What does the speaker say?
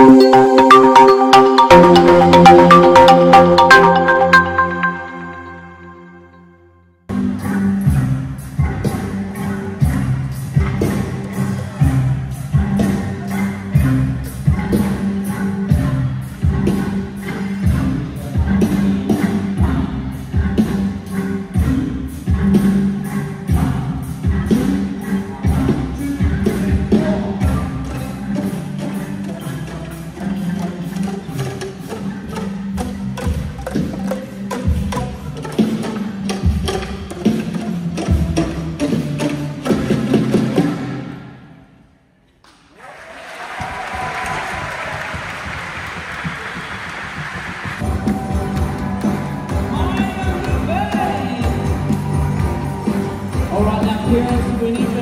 Thank Yes, we need